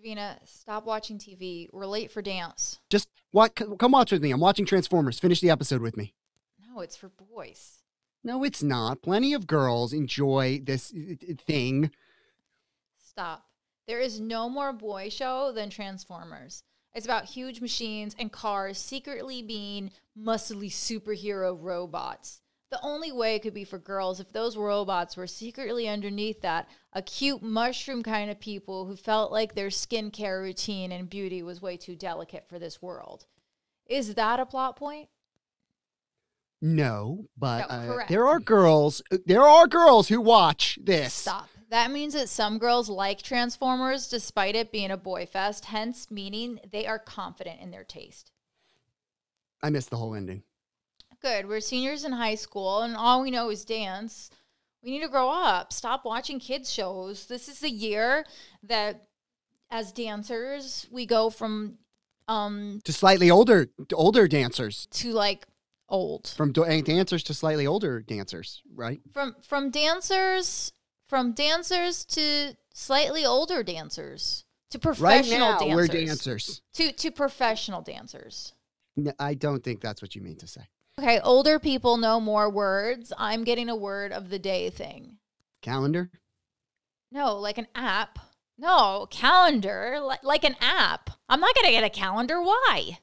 Davina, stop watching TV. We're late for dance. Just what? Come watch with me. I'm watching Transformers. Finish the episode with me. No, it's for boys. No, it's not. Plenty of girls enjoy this thing. Stop. There is no more boy show than Transformers. It's about huge machines and cars secretly being muscly superhero robots. The only way it could be for girls if those robots were secretly underneath that a cute mushroom kind of people who felt like their skincare routine and beauty was way too delicate for this world. Is that a plot point? No, but No, uh, there are girls. uh, There are girls who watch this. Stop. That means that some girls like Transformers despite it being a boy fest, hence meaning they are confident in their taste. I missed the whole ending. Good. We're seniors in high school and all we know is dance. We need to grow up. Stop watching kids shows. This is the year that as dancers, we go from um To slightly older, to older dancers, to like old. from do- dancers to slightly older dancers, right? From from dancers from dancers to slightly older dancers to Right professional now, dancers. we're dancers. To to professional dancers. I don't think that's what you mean to say. Okay, older people know more words. I'm getting a word of the day thing. Calendar. No, like an app. No, calendar, li- like an app. I'm not going to get a calendar. Why?